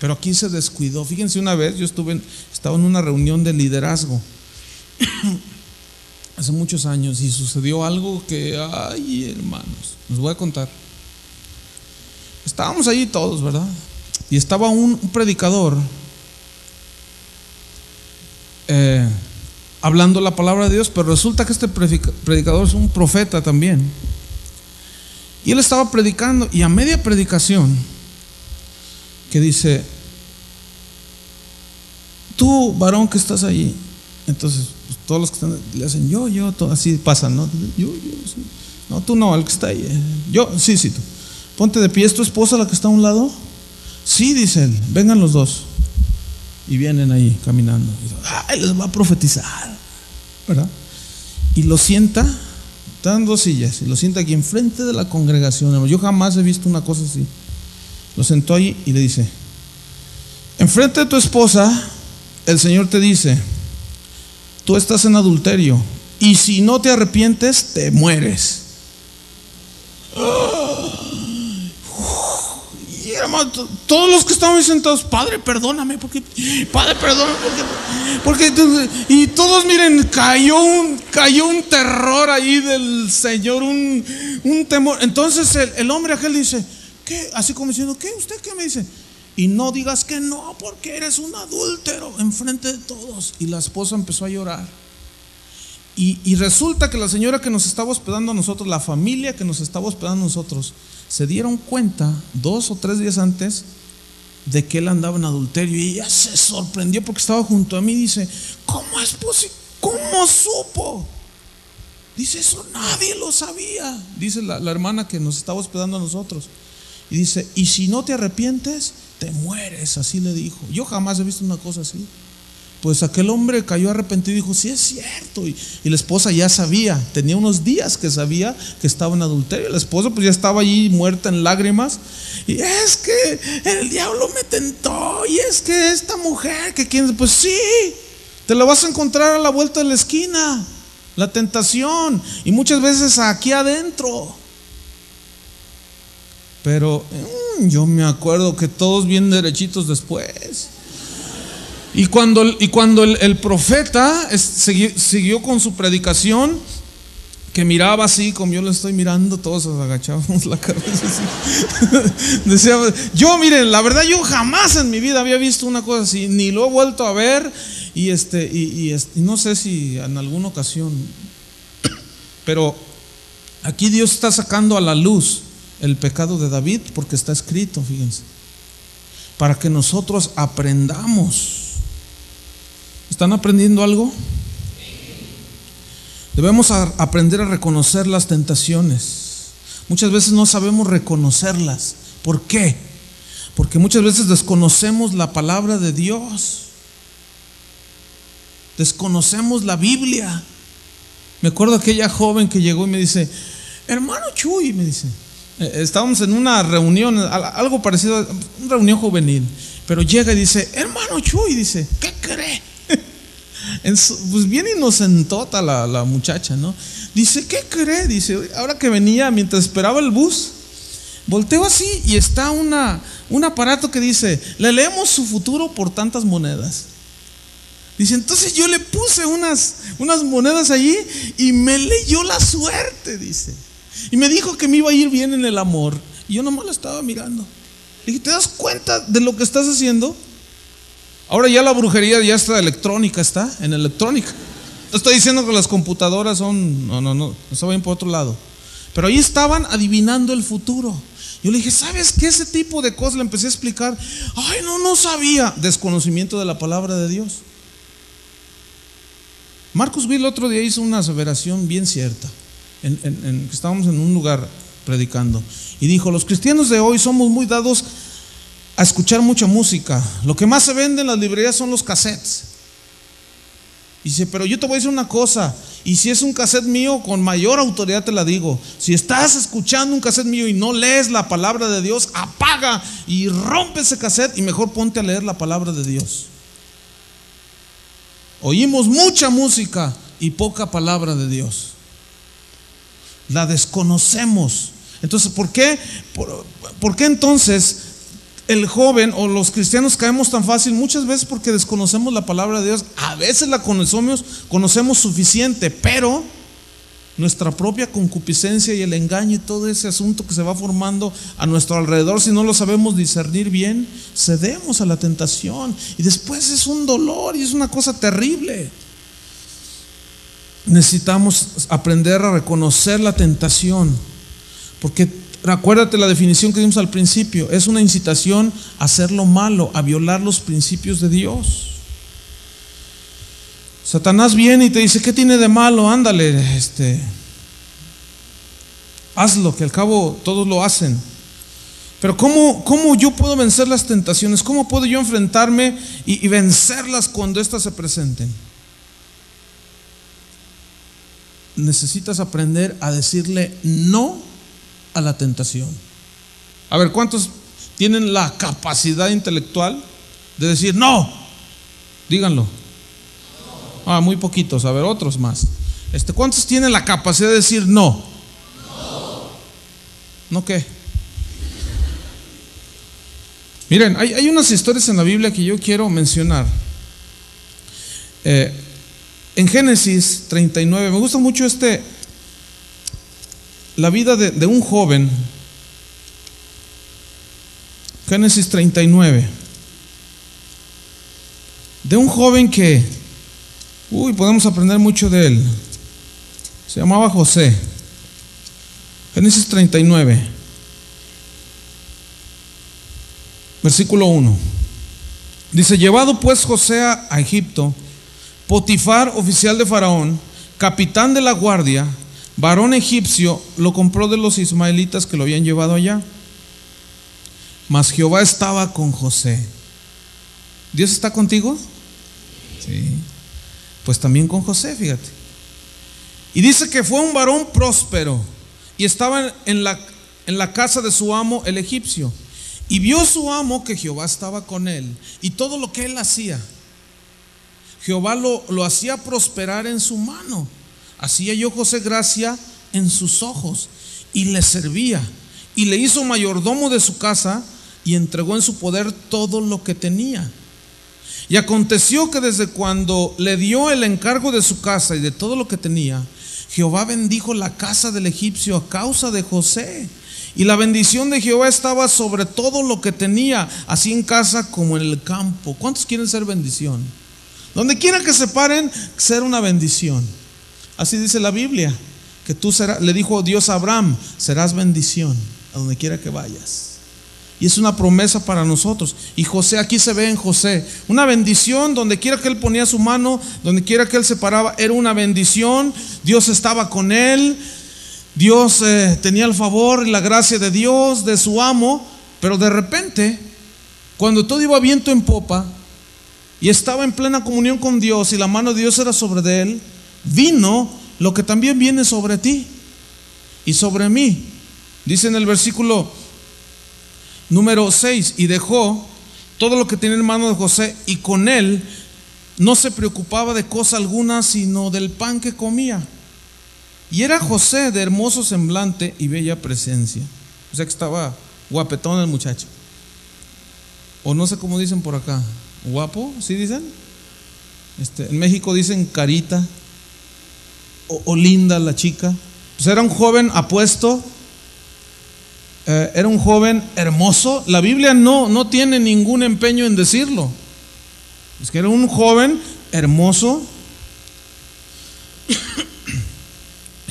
Pero aquí se descuidó. Fíjense una vez, yo estuve, estaba en una reunión de liderazgo hace muchos años y sucedió algo que, ay hermanos, les voy a contar. Estábamos allí todos, ¿verdad? Y estaba un, predicador eh, hablando la palabra de Dios, pero resulta que este predicador es un profeta también. Y él estaba predicando y a media predicación que dice, tú varón que estás ahí, entonces todos los que están le hacen yo, yo, así pasan, ¿no? Yo, yo, no, tú no, el que está ahí, eh. yo, sí, sí, tú. Ponte de pie, ¿es tu esposa la que está a un lado? Sí, dice él, vengan los dos. Y vienen ahí caminando. Y Ay, les va a profetizar, ¿verdad? Y lo sienta están dos sillas y lo sienta aquí enfrente de la congregación. Yo jamás he visto una cosa así. Lo sentó ahí y le dice, enfrente de tu esposa, el Señor te dice, tú estás en adulterio y si no te arrepientes, te mueres. todos los que estaban sentados, Padre, perdóname, porque, Padre, perdóname, porque, porque, y todos miren, cayó un, cayó un terror ahí del Señor, un, un temor. Entonces el, el, hombre aquel dice, ¿qué? Así como diciendo, ¿qué? ¿Usted qué me dice? Y no digas que no, porque eres un adúltero enfrente de todos. Y la esposa empezó a llorar. Y, y, resulta que la señora que nos estaba hospedando a nosotros, la familia que nos estaba hospedando a nosotros, se dieron cuenta dos o tres días antes de que él andaba en adulterio y ella se sorprendió porque estaba junto a mí y dice, ¿cómo es posible? ¿Cómo supo? Dice, eso nadie lo sabía. Dice la, la hermana que nos estaba hospedando a nosotros. Y dice, y si no te arrepientes, te mueres. Así le dijo. Yo jamás he visto una cosa así. Pues aquel hombre cayó arrepentido y dijo, sí es cierto. Y, la esposa ya sabía, tenía unos días que sabía que estaba en adulterio. La esposa pues ya estaba allí muerta en lágrimas. Y es que el diablo me tentó. Y es que esta mujer que quién, pues sí, te la vas a encontrar a la vuelta de la esquina. La tentación. Y muchas veces aquí adentro. Pero mm, yo me acuerdo que todos bien derechitos después. Y cuando, y cuando el, profeta siguió, con su predicación, que miraba así, como yo lo estoy mirando, todos agachábamos la cabeza así. Decía, yo miren, la verdad yo jamás en mi vida había visto una cosa así, ni lo he vuelto a ver, y este, y, y no sé si en alguna ocasión, pero aquí Dios está sacando a la luz el pecado de David, porque está escrito, fíjense, para que nosotros aprendamos ¿Están aprendiendo algo? Debemos aprender a reconocer las tentaciones. Muchas veces no sabemos reconocerlas. ¿Por qué? Porque muchas veces desconocemos la palabra de Dios. Desconocemos la Biblia. Me acuerdo aquella joven que llegó y me dice, hermano Chuy, me dice, estábamos en una reunión, algo parecido una reunión juvenil, pero llega y dice, hermano Chuy, dice, ¿qué cree? pues bien inocentota la, la muchacha, ¿no? Dice, ¿qué cree? Dice, ahora que venía, mientras esperaba el bus, volteo así y está una, un aparato que dice, le leemos su futuro por tantas monedas. Dice, entonces yo le puse unas, unas monedas allí y me leyó la suerte, dice. Y me dijo que me iba a ir bien en el amor. Y yo nomás la estaba mirando. Le dije, ¿te das cuenta de lo que estás haciendo? Ahora ya la brujería ya está electrónica, está en electrónica. No estoy diciendo que las computadoras son, no, no, no, se vayan por otro lado. Pero ahí estaban adivinando el futuro. Yo le dije, ¿sabes qué? Ese tipo de cosas le empecé a explicar. Ay, no, no sabía. Desconocimiento de la palabra de Dios. Marcos Bill otro día hizo una aseveración bien cierta. Estábamos en un lugar predicando. Y dijo, los cristianos de hoy somos muy dados a escuchar mucha música. Lo que más se vende en las librerías son los cassettes. Dice, pero yo te voy a decir una cosa, y si es un cassette mío, con mayor autoridad te la digo. Si estás escuchando un cassette mío y no lees la palabra de Dios, apaga y rompe ese cassette y mejor ponte a leer la palabra de Dios. Oímos mucha música y poca palabra de Dios. La desconocemos. Entonces, ¿por qué? ¿Por, ¿por qué entonces el joven o los cristianos caemos tan fácil muchas veces porque desconocemos la palabra de Dios. A veces la conocemos, conocemos suficiente, pero nuestra propia concupiscencia y el engaño y todo ese asunto que se va formando a nuestro alrededor, si no lo sabemos discernir bien, cedemos a la tentación y después es un dolor y es una cosa terrible. Necesitamos aprender a reconocer la tentación, porque Recuérdate la definición que dimos al principio. Es una incitación a hacer lo malo, a violar los principios de Dios. Satanás viene y te dice, ¿qué tiene de malo? Ándale, este, hazlo, que al cabo todos lo hacen. Pero ¿cómo, cómo yo puedo vencer las tentaciones? ¿Cómo puedo yo enfrentarme y, y vencerlas cuando éstas se presenten? Necesitas aprender a decirle no a la tentación. A ver, ¿cuántos tienen la capacidad intelectual de decir no? Díganlo. Ah, muy poquitos. A ver, otros más. Este, ¿Cuántos tienen la capacidad de decir no? ¿No qué? Miren, hay, unas historias en la Biblia que yo quiero mencionar. Eh, en Génesis 39, me gusta mucho este, la vida de, un joven, Génesis 39, de un joven que, uy, podemos aprender mucho de él. Se llamaba José. Génesis 39, versículo 1. Dice, llevado pues José a Egipto, Potifar, oficial de Faraón, capitán de la guardia, varón egipcio lo compró de los ismaelitas que lo habían llevado allá. Mas Jehová estaba con José. ¿Dios está contigo? Sí. Pues también con José, fíjate. Y dice que fue un varón próspero y estaba en la, en la casa de su amo, el egipcio. Y vio su amo que Jehová estaba con él y todo lo que él hacía. Jehová lo, lo hacía prosperar en su mano Así halló José gracia en sus ojos y le servía y le hizo mayordomo de su casa y entregó en su poder todo lo que tenía. Y aconteció que desde cuando le dio el encargo de su casa y de todo lo que tenía, Jehová bendijo la casa del egipcio a causa de José. Y la bendición de Jehová estaba sobre todo lo que tenía, así en casa como en el campo. ¿Cuántos quieren ser bendición? Donde quiera que se paren, ser una bendición. Así dice la Biblia, que tú serás, le dijo Dios a Abraham, serás bendición a donde quiera que vayas. Y es una promesa para nosotros. Y José, aquí se ve en José, una bendición donde quiera que él ponía su mano, donde quiera que él se paraba, era una bendición. Dios estaba con él. Dios eh, tenía el favor y la gracia de Dios, de su amo. Pero de repente cuando todo iba viento en popa y estaba en plena comunión con Dios y la mano de Dios era sobre él, vino lo que también viene sobre ti y sobre mí. Dice en el versículo número 6, y dejó todo lo que tenía en mano de José y con él no se preocupaba de cosa alguna sino del pan que comía. Y era José de hermoso semblante y bella presencia. O sea que estaba guapetón el muchacho. O no sé cómo dicen por acá. ¿Guapo? ¿Sí dicen? Este, en México dicen carita. O, linda la chica. Pues era un joven apuesto. Eh, era un joven hermoso. La Biblia no, no tiene ningún empeño en decirlo. Es que era un joven hermoso.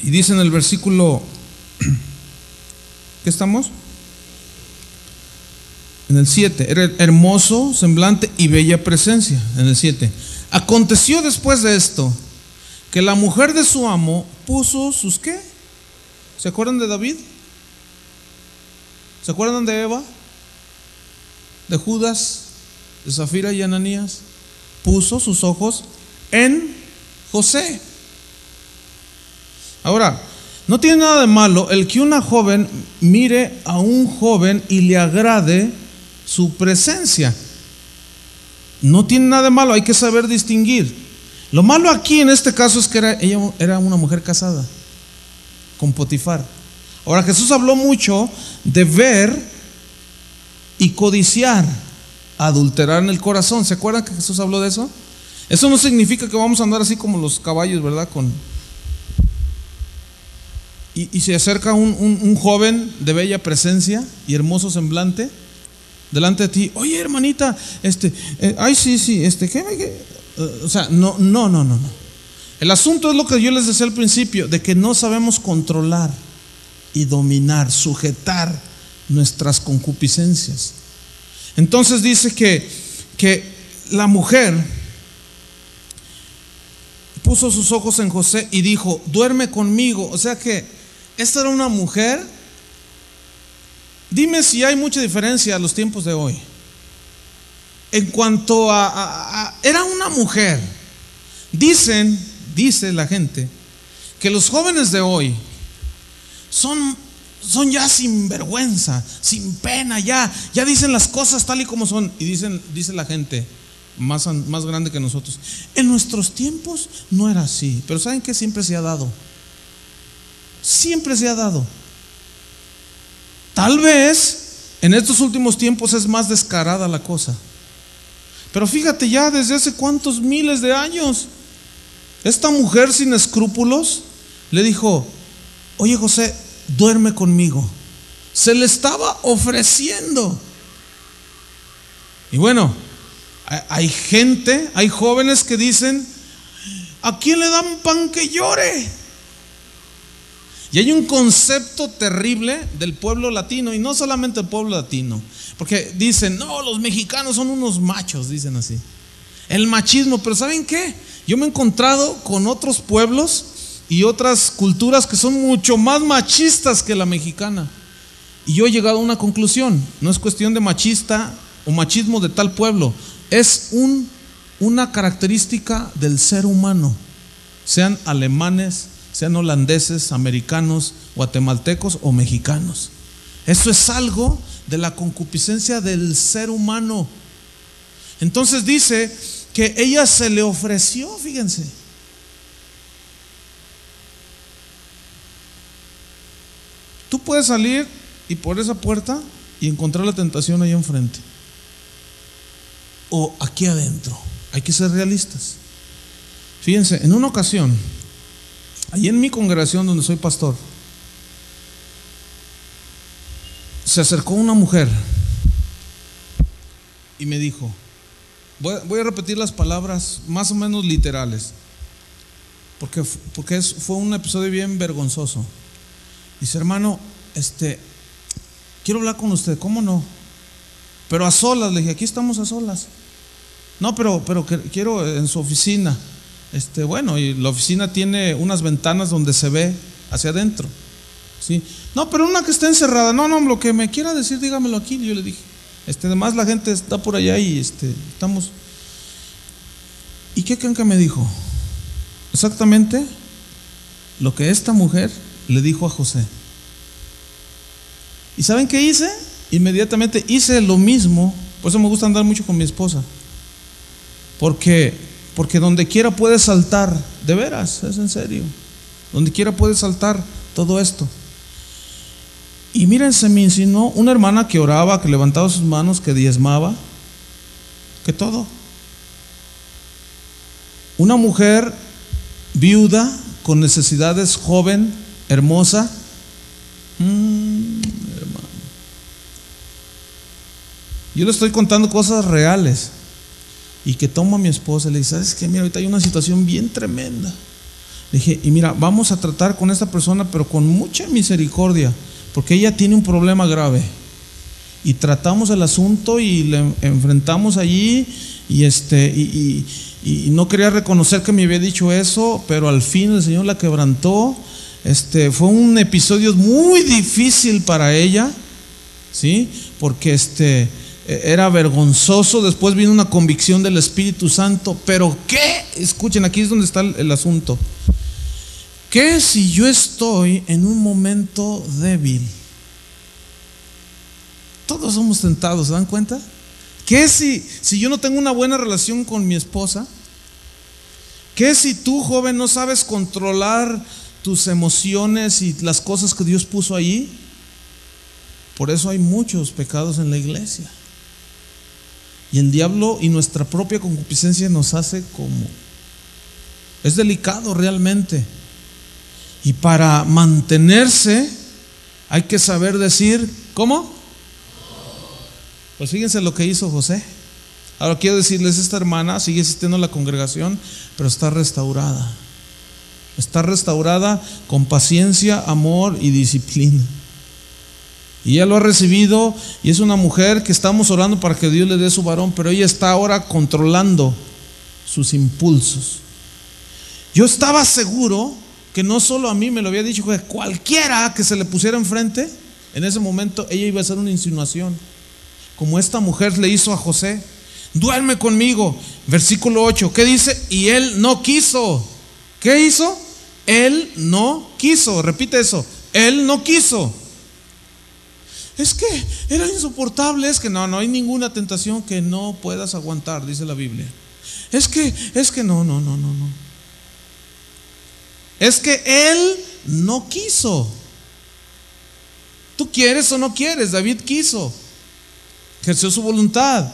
Y dice en el versículo, ¿qué estamos? En el 7, era hermoso, semblante y bella presencia. En el 7. Aconteció después de esto que la mujer de su amo puso sus qué? ¿Se acuerdan de David? ¿Se acuerdan de Eva? ¿De Judas? ¿De Zafira y Ananías? Puso sus ojos en José. Ahora, no tiene nada de malo el que una joven mire a un joven y le agrade su presencia. No tiene nada de malo, hay que saber distinguir. Lo malo aquí en este caso es que era, ella era una mujer casada con Potifar. Ahora Jesús habló mucho de ver y codiciar, adulterar en el corazón. ¿Se acuerdan que Jesús habló de eso? Eso no significa que vamos a andar así como los caballos, ¿verdad? Con, y, se acerca un, joven de bella presencia y hermoso semblante delante de ti. Oye, hermanita, este, eh, ay, sí, sí, este, ¿qué, eh, o sea, no, no, no, no, no. El asunto es lo que yo les decía al principio, de que no sabemos controlar y dominar, sujetar nuestras concupiscencias. Entonces dice que, que la mujer puso sus ojos en José y dijo, duerme conmigo. O sea que esta era una mujer. Dime si hay mucha diferencia a los tiempos de hoy. En cuanto a, era una mujer. Dicen, dice la gente, que los jóvenes de hoy son, son ya sin vergüenza, sin pena, ya, ya dicen las cosas tal y como son. Y dicen, dice la gente más, más grande que nosotros. En nuestros tiempos no era así, pero ¿saben que siempre se ha dado? Siempre se ha dado. Tal vez en estos últimos tiempos es más descarada la cosa. Pero fíjate ya desde hace cuántos miles de años, esta mujer sin escrúpulos le dijo, oye José, duerme conmigo. Se le estaba ofreciendo. Y bueno, hay gente, hay jóvenes que dicen, ¿a quién le dan pan que llore? Y hay un concepto terrible del pueblo latino, y no solamente el pueblo latino, porque dicen, no, los mexicanos son unos machos, dicen así. El machismo, pero ¿saben qué? Yo me he encontrado con otros pueblos y otras culturas que son mucho más machistas que la mexicana. Y yo he llegado a una conclusión, no es cuestión de machista o machismo de tal pueblo, es un, una característica del ser humano, sean alemanes, sean holandeses, americanos, guatemaltecos o mexicanos. Eso es algo de la concupiscencia del ser humano. Entonces dice que ella se le ofreció, fíjense. Tú puedes salir y por esa puerta y encontrar la tentación ahí enfrente. O aquí adentro. Hay que ser realistas. Fíjense, en una ocasión Allí en mi congregación donde soy pastor, se acercó una mujer y me dijo, voy, a repetir las palabras más o menos literales, porque, porque fue un episodio bien vergonzoso. Dice, hermano, este, quiero hablar con usted, ¿cómo no? Pero a solas, le dije, aquí estamos a solas. No, pero, pero quiero en su oficina. Este, bueno, y la oficina tiene unas ventanas donde se ve hacia adentro. ¿sí? No, pero una que está encerrada. No, no, lo que me quiera decir, dígamelo aquí. Yo le dije. Este, además la gente está por allá y este, estamos. ¿Y qué creen que me dijo? Exactamente lo que esta mujer le dijo a José. ¿Y saben qué hice? Inmediatamente hice lo mismo. Por eso me gusta andar mucho con mi esposa. Porque, porque donde quiera puede saltar, de veras, es en serio. Donde quiera puede saltar todo esto. Y miren, se me insinuó una hermana que oraba, que levantaba sus manos, que diezmaba, que todo. Una mujer viuda, con necesidades, joven, hermosa. Mm. Yo le estoy contando cosas reales. Y que toma a mi esposa y le dice, ¿sabes qué? Mira, ahorita hay una situación bien tremenda. Le dije, y mira, vamos a tratar con esta persona, pero con mucha misericordia porque ella tiene un problema grave. Y tratamos el asunto y le enfrentamos allí y, este, y, no quería reconocer que me había dicho eso, pero al fin el Señor la quebrantó. Este, fue un episodio muy difícil para ella, ¿sí? Porque este, era vergonzoso, después vino una convicción del Espíritu Santo, pero ¿qué? Escuchen, aquí es donde está el asunto. ¿Qué si yo estoy en un momento débil? Todos somos tentados, ¿se dan cuenta? ¿Qué si, si yo no tengo una buena relación con mi esposa? ¿Qué si tú, joven, no sabes controlar tus emociones y las cosas que Dios puso allí? Por eso hay muchos pecados en la iglesia. Y el diablo y nuestra propia concupiscencia nos hace como... Es delicado realmente. Y para mantenerse hay que saber decir, ¿cómo? Pues fíjense lo que hizo José. Ahora quiero decirles, esta hermana sigue existiendo en la congregación, pero está restaurada. Está restaurada con paciencia, amor y disciplina. Y ella lo ha recibido y es una mujer que estamos orando para que Dios le dé su varón, pero ella está ahora controlando sus impulsos. Yo estaba seguro que no solo a mí me lo había dicho, cualquiera que se le pusiera enfrente, en ese momento ella iba a hacer una insinuación, como esta mujer le hizo a José, duerme conmigo, versículo 8, ¿qué dice? Y él no quiso, ¿qué hizo? Él no quiso, repite eso, él no quiso. Es que era insoportable, es que no, no hay ninguna tentación que no puedas aguantar, dice la Biblia. Es que, es que no, no, no, no, no. Es que él no quiso. ¿Tú quieres o no quieres? David quiso. Ejerció su voluntad.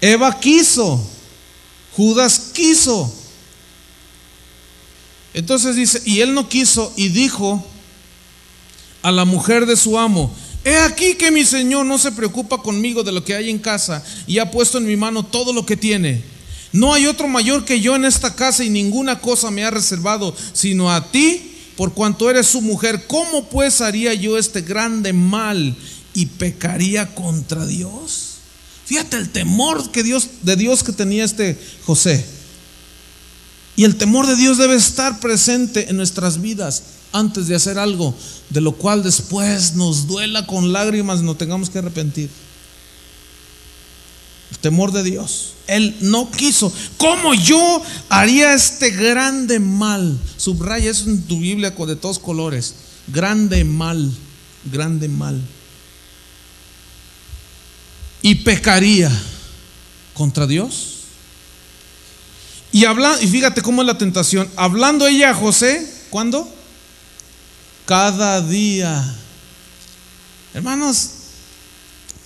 Eva quiso. Judas quiso. Entonces dice, y él no quiso y dijo a la mujer de su amo, he aquí que mi Señor no se preocupa conmigo de lo que hay en casa y ha puesto en mi mano todo lo que tiene. No hay otro mayor que yo en esta casa y ninguna cosa me ha reservado, sino a ti, por cuanto eres su mujer. ¿Cómo pues haría yo este grande mal y pecaría contra Dios? Fíjate el temor que Dios, de Dios que tenía este José. Y el temor de Dios debe estar presente en nuestras vidas antes de hacer algo, de lo cual después nos duela con lágrimas, no tengamos que arrepentir. El temor de Dios. Él no quiso. ¿Cómo yo haría este grande mal? Subraya eso en tu Biblia de todos colores. Grande mal. Grande mal. Y pecaría contra Dios. Y, habla, y fíjate cómo es la tentación. Hablando ella a José, ¿cuándo? Cada día. Hermanos,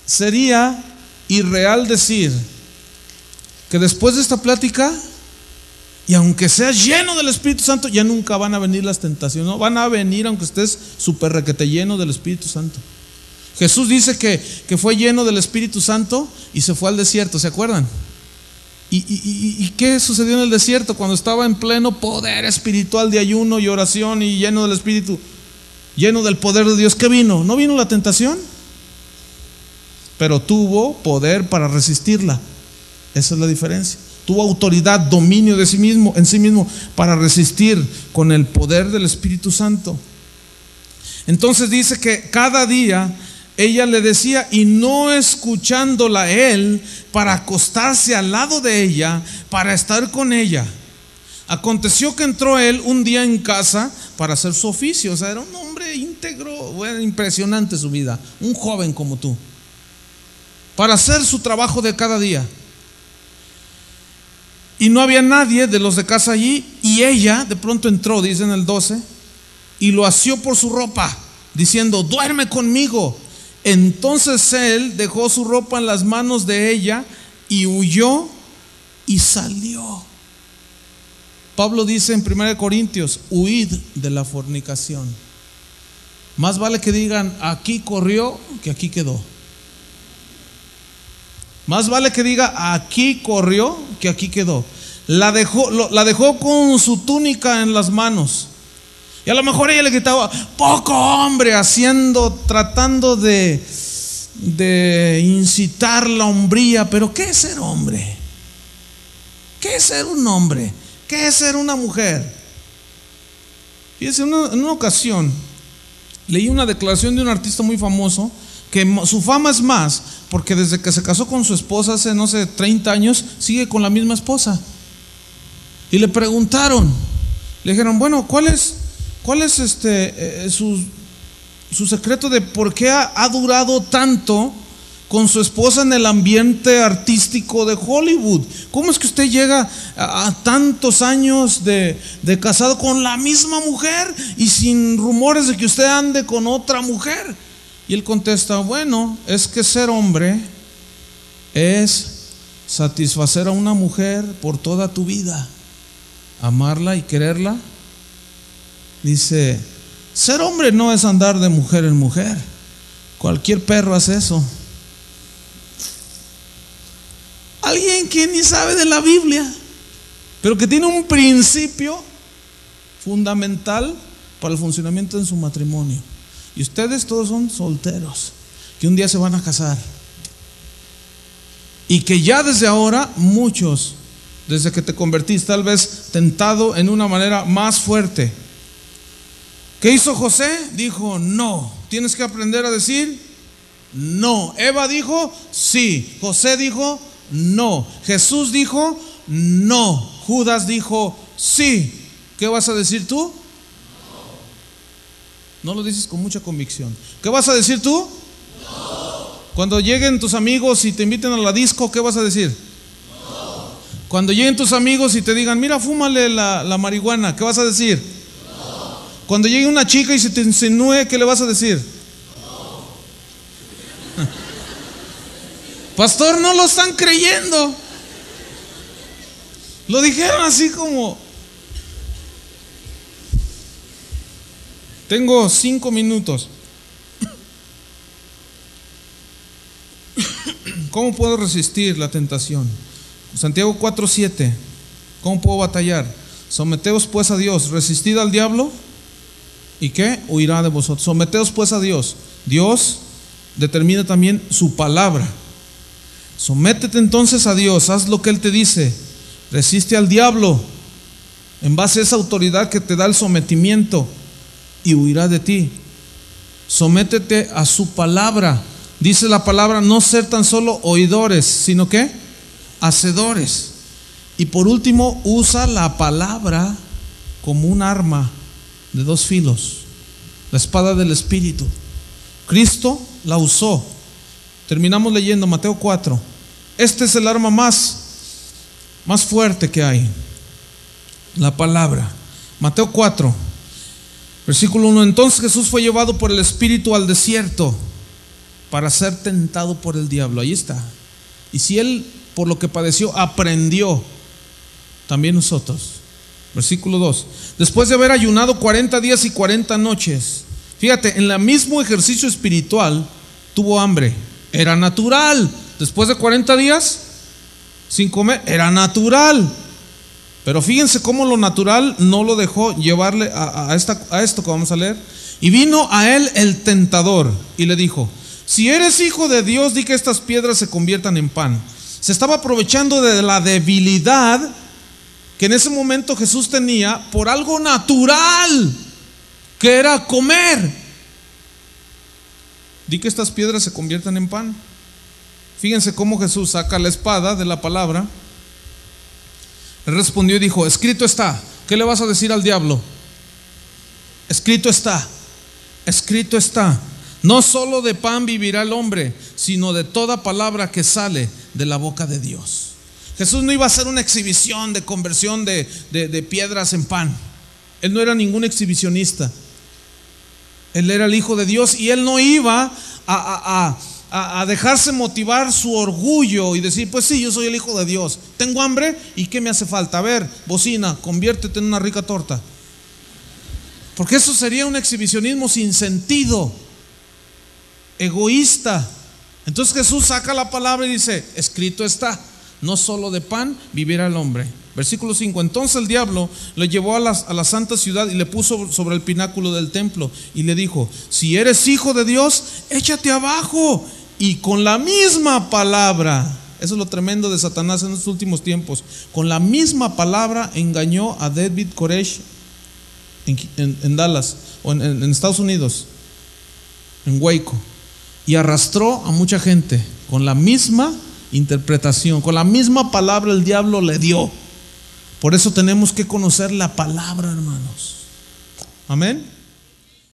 sería irreal decir que después de esta plática, y aunque seas lleno del Espíritu Santo, ya nunca van a venir las tentaciones, no van a venir aunque estés súper requete lleno del Espíritu Santo. Jesús dice que, que, fue lleno del Espíritu Santo y se fue al desierto, ¿se acuerdan? ¿Y, qué sucedió en el desierto cuando estaba en pleno poder espiritual de ayuno y oración y lleno del Espíritu, lleno del poder de Dios? ¿Qué vino? ¿No vino la tentación? pero tuvo poder para resistirla. Esa es la diferencia. Tuvo autoridad, dominio de sí mismo, en sí mismo, para resistir con el poder del Espíritu Santo. Entonces dice que cada día ella le decía, y no escuchándola él, para acostarse al lado de ella, para estar con ella. Aconteció que entró él un día en casa para hacer su oficio. O sea, era un hombre íntegro, bueno, impresionante su vida, un joven como tú, para hacer su trabajo de cada día. Y no había nadie de los de casa allí, y ella de pronto entró, dice en el 12, y lo asió por su ropa, diciendo, duerme conmigo. Entonces él dejó su ropa en las manos de ella y huyó y salió. Pablo dice en 1 Corintios, huid de la fornicación. Más vale que digan, aquí corrió que aquí quedó. Más vale que diga, aquí corrió que aquí quedó. La dejó, la dejó con su túnica en las manos. Y a lo mejor ella le gritaba, poco hombre, haciendo, tratando de, de incitar la hombría. Pero ¿qué es ser hombre? ¿Qué es ser un hombre? ¿Qué es ser una mujer? Fíjense, en una, ocasión leí una declaración de un artista muy famoso que su fama es más porque desde que se casó con su esposa hace, no sé, 30 años, sigue con la misma esposa. Y le preguntaron, le dijeron, bueno, ¿cuál es, cuál es este, eh, su, secreto de por qué ha, durado tanto con su esposa en el ambiente artístico de Hollywood. ¿Cómo es que usted llega a, tantos años de, de, casado con la misma mujer y sin rumores de que usted ande con otra mujer? Y él contesta, bueno, es que ser hombre es satisfacer a una mujer por toda tu vida, amarla y quererla. Dice, ser hombre no es andar de mujer en mujer. Cualquier perro hace eso. Alguien que ni sabe de la Biblia, pero que tiene un principio fundamental para el funcionamiento en su matrimonio. Y ustedes todos son solteros, que un día se van a casar. Y que ya desde ahora muchos, desde que te convertís, tal vez tentado en una manera más fuerte. ¿Qué hizo José? Dijo, no. Tienes que aprender a decir, no. Eva dijo, sí. José dijo, no. Jesús dijo, no. Judas dijo, sí. ¿Qué vas a decir tú? No lo dices con mucha convicción. ¿Qué vas a decir tú? No. Cuando lleguen tus amigos y te inviten a la disco, ¿qué vas a decir? No. Cuando lleguen tus amigos y te digan, mira, fúmale la, la marihuana, ¿qué vas a decir? Cuando llegue una chica y se te insinúe, ¿qué le vas a decir? Pastor, no lo están creyendo. Lo dijeron así como, Tengo cinco minutos. ¿Cómo puedo resistir la tentación? Santiago 4:7. ¿Cómo puedo batallar? Someteos pues a Dios, resistid al diablo y qué? Huirá de vosotros. Someteos pues a Dios. Dios determina también su palabra. Sométete entonces a Dios, haz lo que Él te dice. Resiste al diablo en base a esa autoridad que te da el sometimiento y huirá de ti. Sométete a su palabra. Dice la palabra no ser tan solo oidores, sino que hacedores. Y por último, usa la palabra como un arma de dos filos, la espada del Espíritu. Cristo la usó. Terminamos leyendo Mateo 4. Este es el arma más, más fuerte que hay. La palabra. Mateo 4. Versículo 1. Entonces Jesús fue llevado por el Espíritu al desierto para ser tentado por el diablo. Ahí está. Y si él, por lo que padeció, aprendió, también nosotros. Versículo 2. Después de haber ayunado 40 días y 40 noches, fíjate, en el mismo ejercicio espiritual tuvo hambre. Era natural. Después de 40 días, sin comer, era natural. Pero fíjense cómo lo natural no lo dejó llevarle a, esto que vamos a leer. Y vino a él el tentador y le dijo, si eres hijo de Dios, di que estas piedras se conviertan en pan. Se estaba aprovechando de la debilidad que en ese momento Jesús tenía por algo natural, que era comer. di que estas piedras se conviertan en pan. Fíjense cómo Jesús saca la espada de la palabra. Él respondió y dijo, escrito está. ¿Qué le vas a decir al diablo? Escrito está. Escrito está. No solo de pan vivirá el hombre, sino de toda palabra que sale de la boca de Dios. Jesús no iba a hacer una exhibición de conversión de, de piedras en pan. Él no era ningún exhibicionista. Él era el Hijo de Dios y él no iba a, a, dejarse motivar su orgullo y decir, pues sí, yo soy el Hijo de Dios. Tengo hambre y ¿qué me hace falta? A ver, bocina, conviértete en una rica torta. Porque eso sería un exhibicionismo sin sentido, egoísta. Entonces Jesús saca la palabra y dice, escrito está, no solo de pan vivirá el hombre. Versículo 5. Entonces el diablo le llevó a la, santa ciudad y le puso sobre el pináculo del templo y le dijo, si eres hijo de Dios, échate abajo. Y con la misma palabra, eso es lo tremendo de Satanás en estos últimos tiempos, con la misma palabra engañó a David Koresh en, Dallas o en, en Estados Unidos, en Waco, y arrastró a mucha gente con la misma interpretación, con la misma palabra el diablo le dio. Por eso tenemos que conocer la palabra, hermanos. Amén.